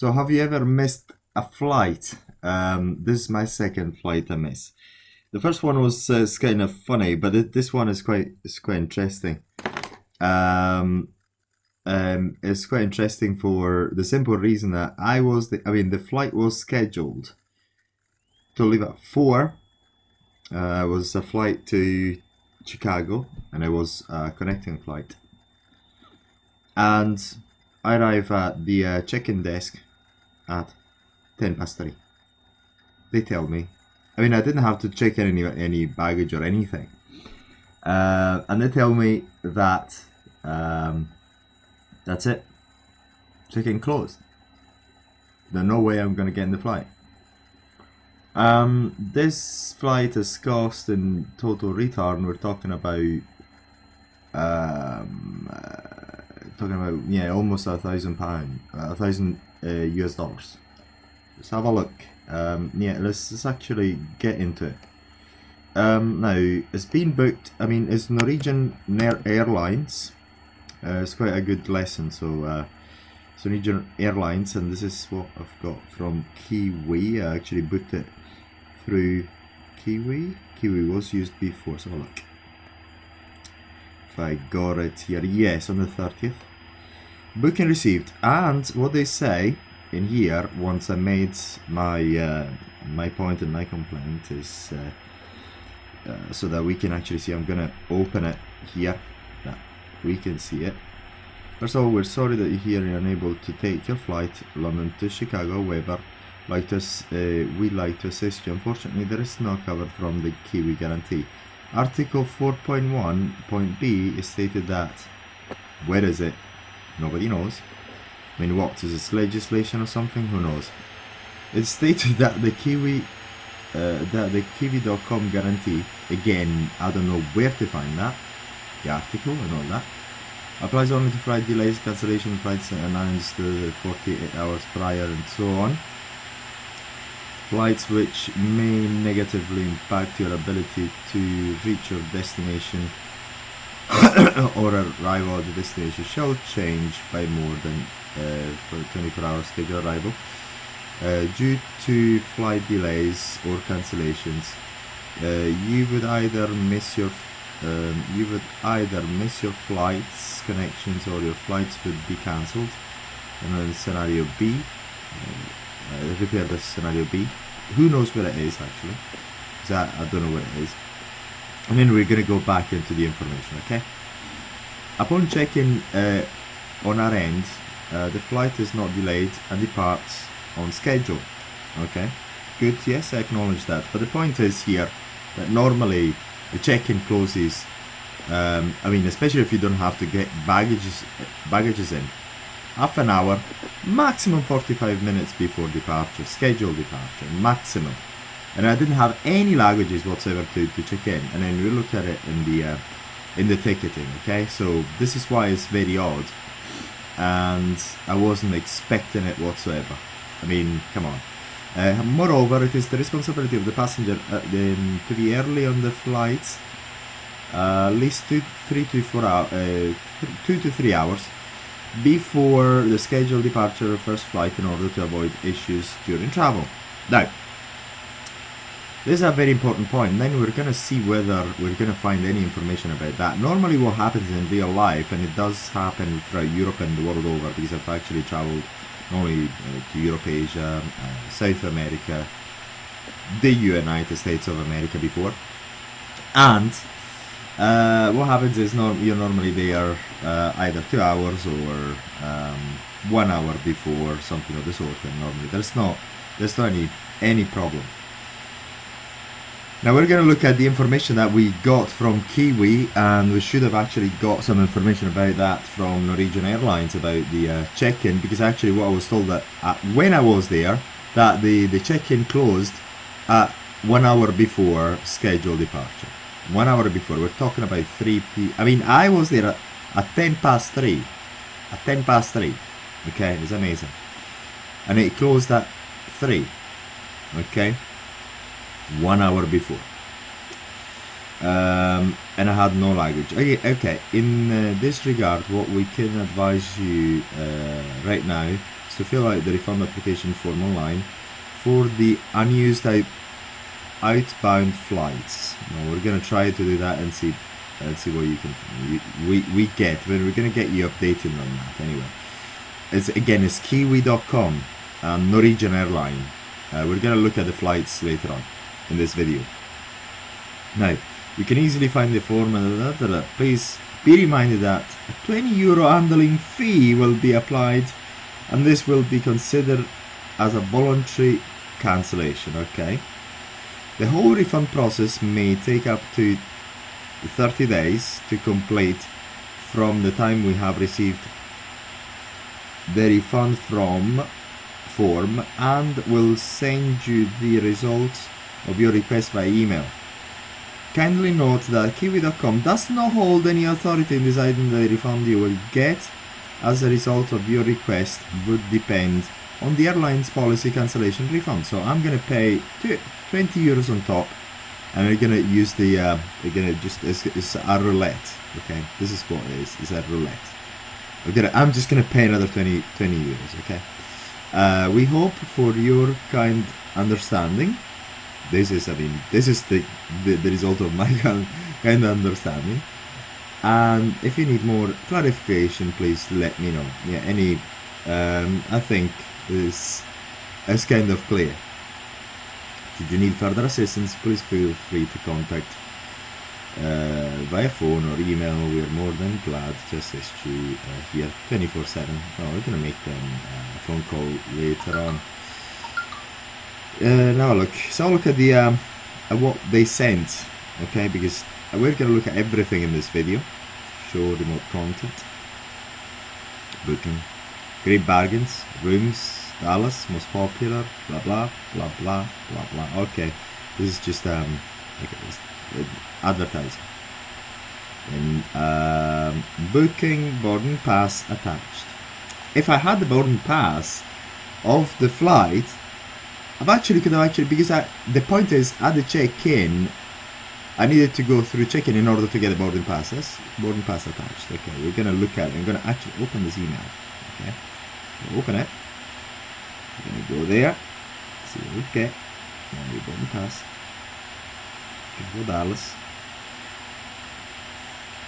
So have you ever missed a flight? Um, this is my second flight I miss. The first one was uh, kind of funny, but this one is quite is quite interesting. Um, um, it's quite interesting for the simple reason that I was the, I mean the flight was scheduled to leave at four. Uh, it was a flight to Chicago, and it was a connecting flight. And I arrive at the uh, check-in desk at ten past three. They tell me. I mean, I didn't have to check any any baggage or anything, uh, and they tell me that um, that's it. Check-in closed. There's no way I'm gonna get in the flight. Um, this flight has cost in total return. We're talking about um, uh, talking about yeah, almost a thousand pound, a thousand US dollars. Let's have a look. Um, yeah, let's, let's actually get into it. Um, now, it's been booked, I mean, it's Norwegian Airlines. Uh, it's quite a good lesson, so uh, it's Norwegian Airlines, and this is what I've got from Kiwi. I actually booked it through Kiwi. Kiwi was used before, so look. If I got it here, yes, on the 30th. Booking received, and what they say in here once I made my uh, my point and my complaint is uh, uh, so that we can actually see I'm gonna open it here that we can see it. First of all we're sorry that you're here and unable to take your flight London to Chicago. Weber like to uh, we'd like to assist you. Unfortunately there is no cover from the Kiwi guarantee. Article 4.1 point B is stated that where is it nobody knows I mean, what is this legislation or something? Who knows? It stated that the Kiwi, uh, that the Kiwi.com guarantee, again, I don't know where to find that, the article and all that, applies only to flight delays, cancellation flights announced uh, 48 hours prior and so on. Flights which may negatively impact your ability to reach your destination or arrival at the destination shall change by more than uh, for 24 hours scheduled arrival. Uh, due to flight delays or cancellations, uh, you would either miss your um, you would either miss your flights connections or your flights would be cancelled. And then scenario B, uh, repair the scenario B. Who knows where it is actually? That I don't know where it is. And then we're gonna go back into the information. Okay. Upon checking uh, on our end, uh, the flight is not delayed and departs on schedule. Okay, good, yes, I acknowledge that. But the point is here that normally the check-in closes, um, I mean, especially if you don't have to get baggages, baggages in, half an hour, maximum 45 minutes before departure, scheduled departure, maximum. And I didn't have any luggages whatsoever to, to check in. And then we looked at it in the uh, in the ticketing. Okay, so this is why it's very odd and I wasn't expecting it whatsoever. I mean, come on. Uh, moreover, it is the responsibility of the passenger uh, to be early on the flights, uh, at least two, three to four hours, uh, two to three hours before the scheduled departure of first flight in order to avoid issues during travel. Now, this is a very important point. Then we're going to see whether we're going to find any information about that. Normally what happens in real life, and it does happen throughout Europe and the world over, because I've actually traveled not only uh, to Europe, Asia, uh, South America, the United States of America before. And uh, what happens is norm you're normally there uh, either two hours or um, one hour before something of the sort and normally there's not there's not any any problem now we're going to look at the information that we got from Kiwi and we should have actually got some information about that from Norwegian Airlines about the uh, check-in because actually what I was told that uh, when I was there that the, the check-in closed at one hour before scheduled departure. One hour before. We're talking about 3 p. I mean I was there at, at 10 past 3. At 10 past 3. Okay, it's amazing. And it closed at 3. Okay one hour before. Um, and I had no luggage. Okay, okay. in uh, this regard, what we can advise you uh, right now is to fill out the refund application form online for the unused out, outbound flights. Now we're gonna try to do that and see and see what you can we, we, get. But we're gonna get you updated on that anyway. It's again it's Kiwi.com and Norwegian Airline. Uh, we're gonna look at the flights later on in this video. Now you can easily find the form and uh, please be reminded that a 20 euro handling fee will be applied and this will be considered as a voluntary cancellation okay the whole refund process may take up to 30 days to complete from the time we have received the refund from form and will send you the results of your request by email. Kindly note that Kiwi.com does not hold any authority in deciding the refund you will get as a result of your request would depend on the airline's policy cancellation refund. So I'm gonna pay 20 euros on top and we're gonna use the uh, we're gonna just it's, it's a roulette okay? This is what it is it's a roulette. We're gonna I'm just gonna pay another 20 20 euros okay? Uh, we hope for your kind understanding this is I mean this is the the, the result of my kind of understanding. And if you need more clarification please let me know. Yeah any um, I think is is kind of clear. Should you need further assistance please feel free to contact uh, via phone or email. We're more than glad to assist you uh, here 24 7 oh, we're gonna make uh, a phone call later on uh, now look so look at the um, at what they sent okay? Because we're gonna look at everything in this video. Show remote content. Booking. Great bargains. Rooms. Dallas most popular. Blah blah blah blah blah blah. Okay. This is just um like advertising. And um, booking boarding pass attached. If I had the boarding pass of the flight I've actually could have actually because I, the point is at the check-in I needed to go through check-in in order to get the boarding passes. Boarding pass attached. Okay, we're gonna look at it. I'm gonna actually open this email. Okay, open it. We're gonna go there. See what we get. Now your boarding pass. Go Dallas,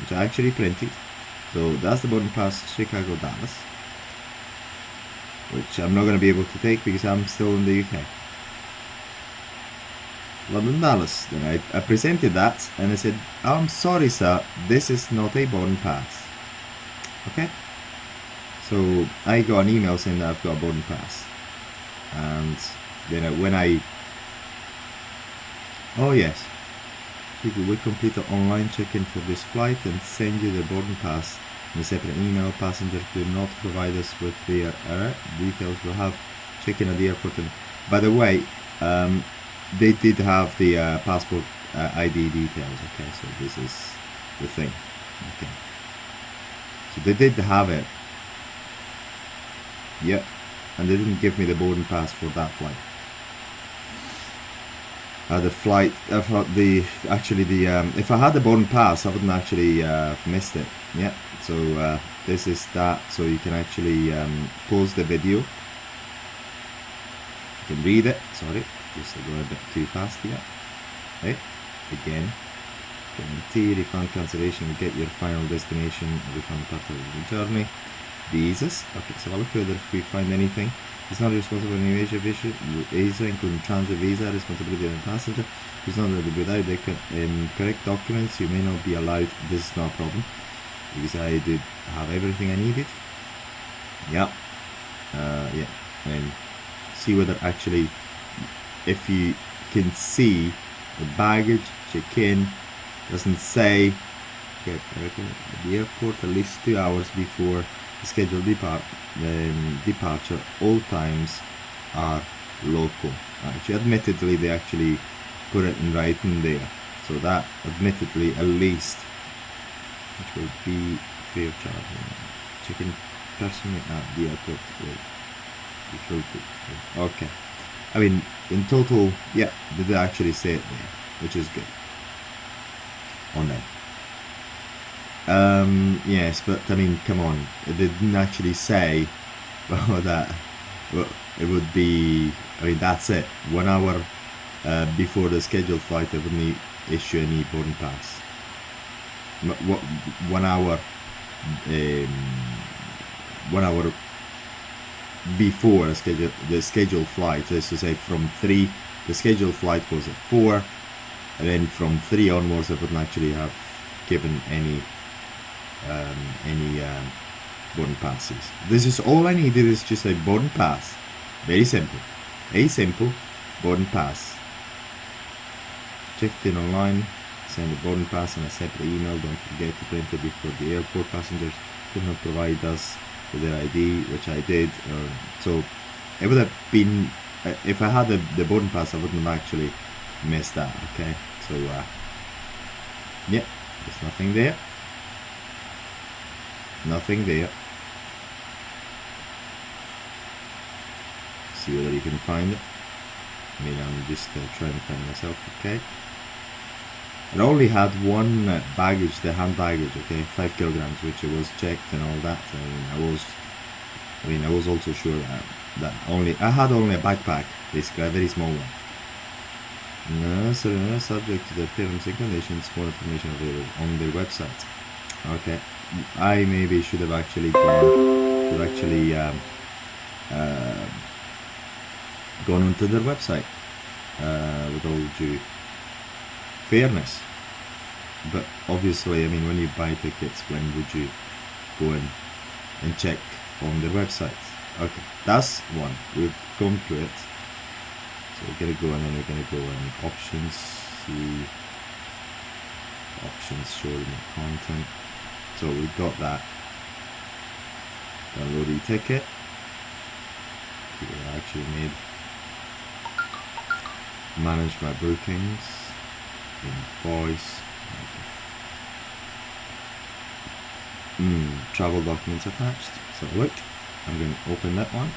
which I actually printed. So that's the boarding pass Chicago Dallas, which I'm not gonna be able to take because I'm still in the UK. London Dallas. Then I, I presented that and I said, I'm sorry sir, this is not a boarding pass. Okay? So I got an email saying that I've got a boarding pass. And then when I Oh yes. People will complete the online check-in for this flight and send you the boarding pass in a separate email. Passengers do not provide us with their uh, details. We'll have check-in at the airport. And by the way, um, they did have the uh, passport uh, ID details. Okay, so this is the thing. Okay, so they did have it. Yep, and they didn't give me the boarding pass for that flight. Uh, the flight, I thought the actually the um, if I had the boarding pass, I wouldn't actually uh, missed it. Yeah, so uh, this is that. So you can actually um, pause the video. You can read it. Sorry just a bit too fast here. Right, again, guarantee refund cancellation, get your final destination, refund part of the journey. Visas, okay, so I'll look whether if we find anything. It's not responsible for any visa, visa, including transit visa, responsibility of the passenger. It's not that without the um, correct documents, you may not be allowed. This is not a problem because I did have everything I needed. Yeah, uh, yeah, and see whether actually if you can see the baggage check-in doesn't say okay, at the airport at least two hours before the scheduled depart, um, departure. All times are local. Actually admittedly they actually put it in writing there. So that admittedly at least which will be free of charge check-in personally at the airport will be okay I mean, in total, yeah, they did actually say it there, which is good. On that. Um, yes, but I mean, come on, they didn't actually say well, that well, it would be. I mean, that's it. One hour uh, before the scheduled flight, they wouldn't issue any boarding pass. M- wha- One hour. Um, one hour before the the scheduled flight. Is to say from three. The scheduled flight was at four, and then from three onwards, I wouldn't actually have given any um, any um, boarding passes. This is all I needed is just a boarding pass. Very simple. A simple boarding pass. Checked in online, send a boarding pass and a separate email. Don't forget to print it before the airport passengers could not provide us with their ID, which I did. Uh, so it would have been, uh, if I had the, the boarding pass, I wouldn't have actually missed that. Okay, so uh, yeah, there's nothing there. Nothing there. See whether you can find it. I mean, I'm just uh, trying to find myself, okay? I only had one uh, baggage, the hand baggage, okay, five kilograms, which was checked and all that. I mean, I was, I mean, I was also sure that, that only I had only a backpack, basically a very small one. No, so no, subject to the terms and conditions, more information available on their website. Okay, I maybe should have actually gone, should actually um, uh, gone onto their website uh, with all due fairness. But obviously, I mean, when you buy tickets, when would you go in and check on their website? Okay, that's one. We've gone through it. So we're gonna go in and we're gonna go in options, see options, show them the content. So we've got that. Download e-ticket. See I actually made. Manage my bookings. Invoice. Mm, travel documents attached. So look, I'm going to open that one.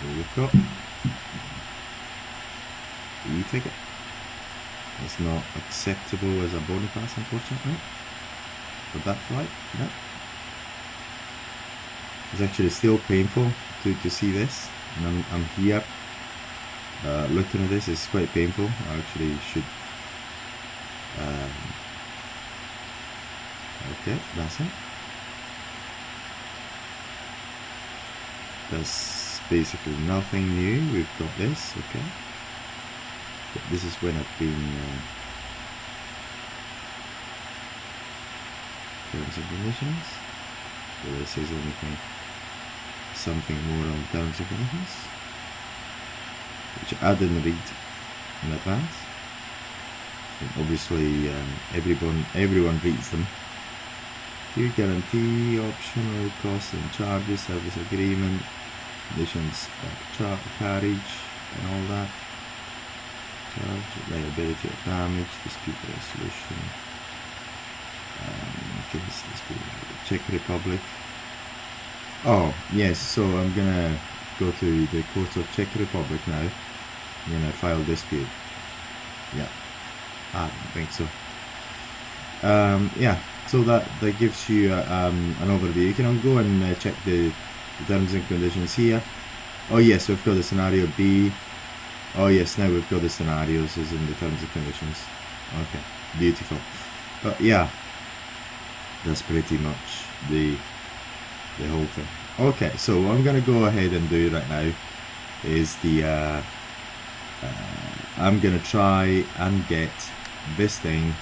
So we've got e-ticket. It's not acceptable as a boarding pass, unfortunately, for that flight. No. It's actually still painful to, to see this, and I'm, I'm here uh, looking at this. It's quite painful. I actually should. Um, okay, that's it. That's basically nothing new. We've got this, okay. But this is when I've been uh, terms and conditions. It says anything, something more on terms and conditions, which I didn't read in advance. And obviously, um, everyone everyone reads them. Here guarantee, optional costs and charges, service agreement, conditions of carriage, and all that. Charge, liability of damage, dispute resolution. Um, case dispute, Czech Republic. Oh yes, so I'm gonna go to the court of Czech Republic now. Gonna file dispute. Yeah, I don't think so. Um, yeah, so that that gives you uh, um, an overview. You can go and uh, check the, the terms and conditions here. Oh yes, we've got the scenario B. Oh yes, now we've got the scenarios as in the terms and conditions. Okay, beautiful. But yeah, that's pretty much the the whole thing. Okay, so what I'm gonna go ahead and do right now is the uh, uh, I'm gonna try and get this thing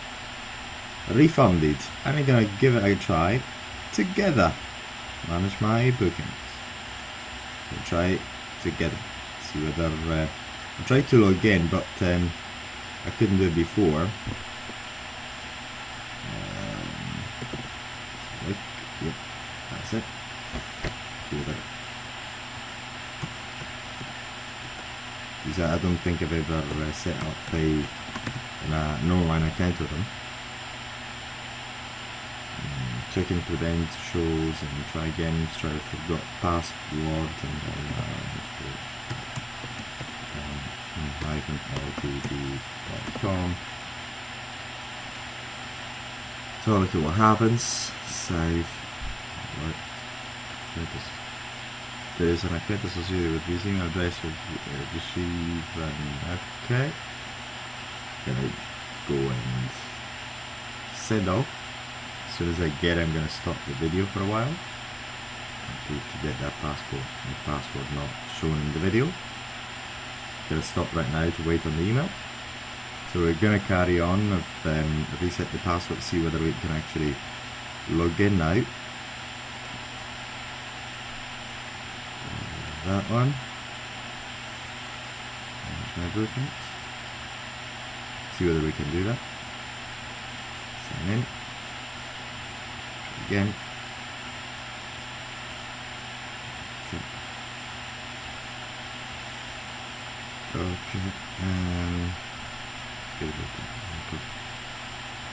refunded. and I'm gonna give it a try together. Manage my bookings. We'll try it together. See whether uh, I tried to log in, but um, I couldn't do it before. Um, yep, that's it. See whether I don't think I've ever uh, set up a an, uh, an online account with them. Mm, checking credentials and try again. Try to forgot password and all that. Um. So look at what happens. Save. Right. Account. There is an account associated with this email address with uh, receive and okay. I go and send off? As soon as I get I'm to stop the video for a while to, to get that passport. The passport not shown in the video. Gonna stop right now to wait on the email. So we're gonna carry on. I've um, reset the password to see whether we can actually log in now. That one. There's my bookings. See whether we can do that. Sign in. Again. Okay. Um,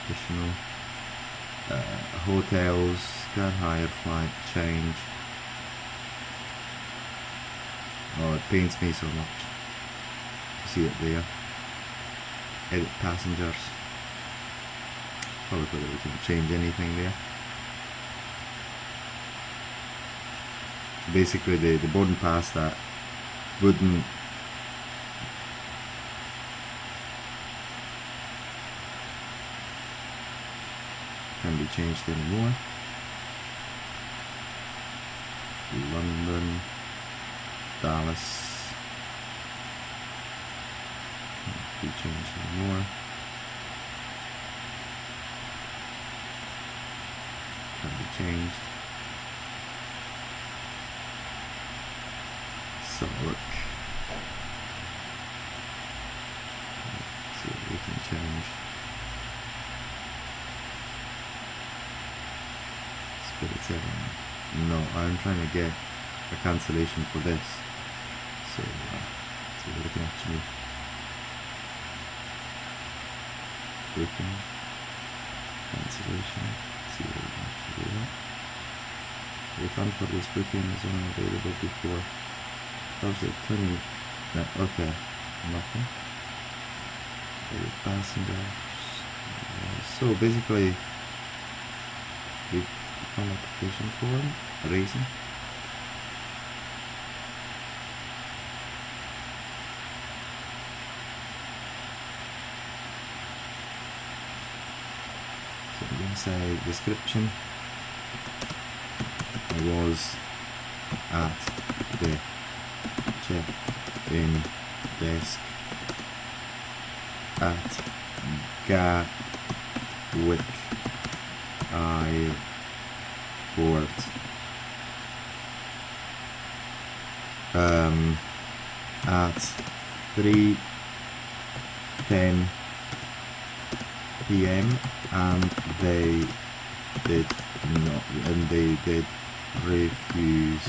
additional uh, hotels, car hire, flight, change. Oh, it pains me so much. See it there. Edit passengers. Probably we can change anything there. Basically, the, the boarding pass that wouldn't can be changed anymore. London, Dallas, be changed anymore. Can be changed. So look. Let's see what we can change. Spirit 7. No, I'm trying to get a cancellation for this. So, uh, see what we can actually booking cancellation. See what we can actually do that. Refund for this booking is only available before Thursday 20. No, okay, nothing. Daily passengers. Uh, so basically, the on application form, raising. So I'm going to say description. I was at the check-in desk at Gatwick Airport um, at 3.10 p.m. and they did not and they did refuse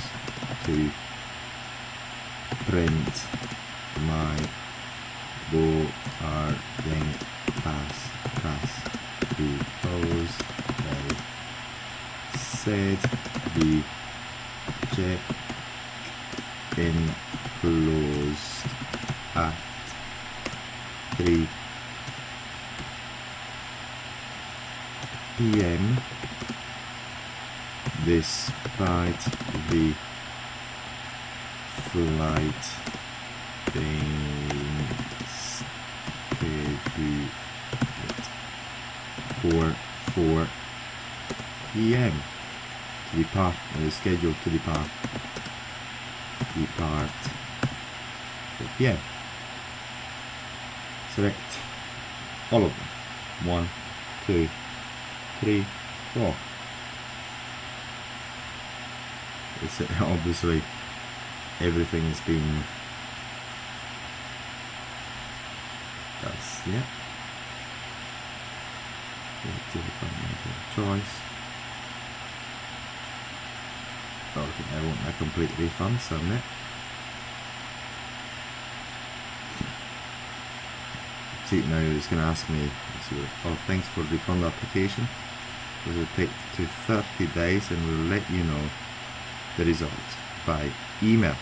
to print my boarding pass pass because they said the check in closed at 3 p.m. despite the flight being scheduled for 4 p.m. to depart, uh, scheduled to depart, depart 4 p.m. Select all of them. One, two, three, four. It's obviously everything has been that's yeah. Choice. Oh, I think I want a complete refund, so I'm it. See now it's going to ask me, oh thanks for the refund application. It will take to 30 days and we'll let you know the result by email.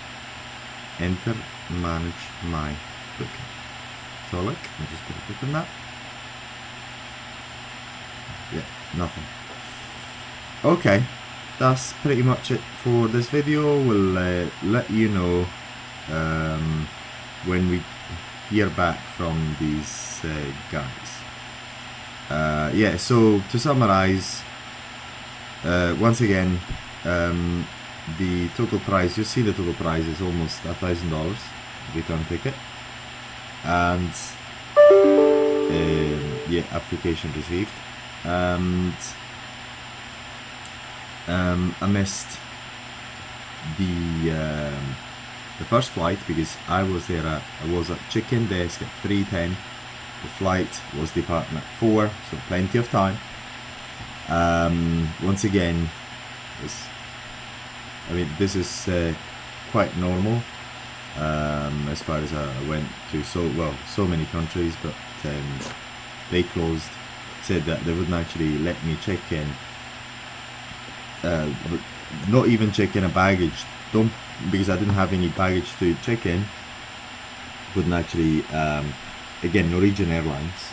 Enter manage my booking. So look, I'm just going to click on that. Yeah, nothing. Okay, that's pretty much it for this video. We'll uh, let you know um, when we hear back from these uh, guys. Uh, yeah, so to summarize, uh, once again, um, the total price, you see the total price is almost a thousand dollars return ticket and um, yeah application received and um, I missed the um, the first flight because I was there at I was at check-in desk at 3.10 the flight was departing at 4 so plenty of time. Um, once again I mean this is uh, quite normal um, as far as I went to so well so many countries but um, they closed said that they wouldn't actually let me check in. Uh, not even check in a baggage don't because I didn't have any baggage to check in wouldn't actually um, again Norwegian Airlines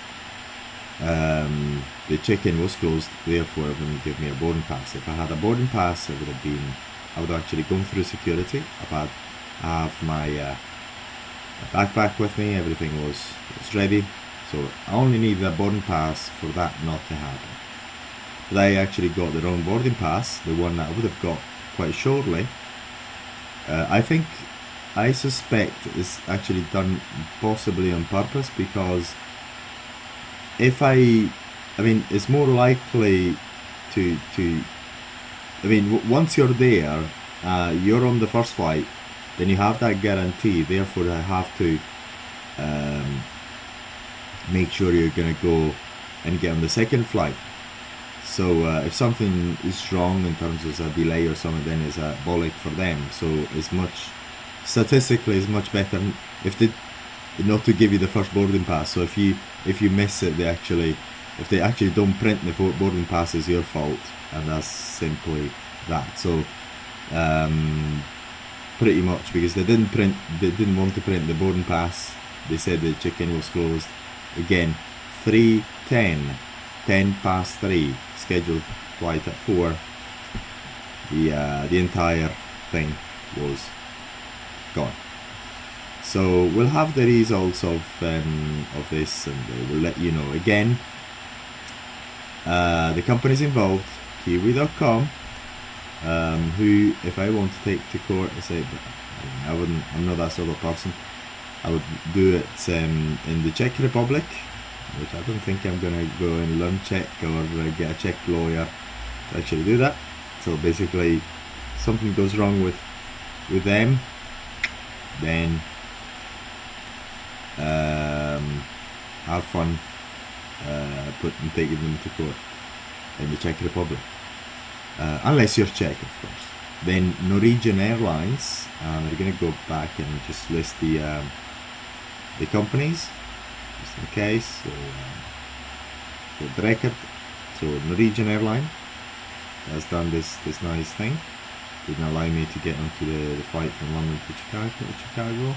um, the check-in was closed therefore it wouldn't give me a boarding pass. If I had a boarding pass I would have been I would have actually gone through security. I've had I have my, uh, my backpack with me everything was, was ready. So I only needed a boarding pass for that not to happen. But I actually got the wrong boarding pass the one that I would have got quite shortly uh, I think I suspect it's actually done possibly on purpose because if I I mean it's more likely to to I mean once you're there uh, you're on the first flight then you have that guarantee therefore I have to um, make sure you're gonna go and get on the second flight so uh, if something is wrong in terms of a delay or something then it's a bollock for them. So it's much statistically it's much better if they not to give you the first boarding pass. So if you if you miss it they actually if they actually don't print the boarding pass it's your fault. And that's simply that. So um, pretty much because they didn't print they didn't want to print the boarding pass. They said the check-in was closed. Again 310 10 past 3 scheduled flight at 4 the uh, the entire thing was gone. So we'll have the results of um, of this and we'll let you know again. Uh, the companies involved kiwi.com um, who if I want to take to court I say I wouldn't I'm not that sort of person. I would do it um, in the Czech Republic which I don't think I'm gonna go and learn Czech or uh, get a Czech lawyer to actually do that. So basically something goes wrong with with them then um, have fun uh, putting taking them to court in the Czech Republic. Uh, unless you're Czech of course. Then Norwegian Airlines um, we're gonna go back and just list the um, the companies just in case so, so record so Norwegian Airline has done this this nice thing. Didn't allow me to get onto the, the flight from London to Chicago Chicago.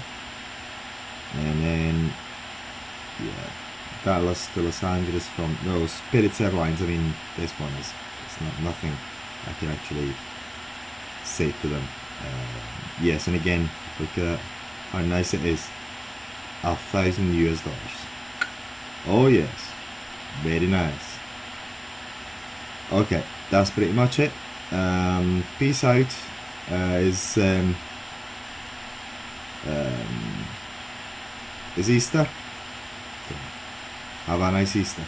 And then yeah Dallas to Los Angeles from no Spirit Airlines I mean this one is it's not nothing I can actually say to them. Uh, yes and again look at how nice it is. A thousand US dollars oh yes. Very nice. Okay that's pretty much it. Um, peace out. Uh, is um, um, is Easter? Have a nice Easter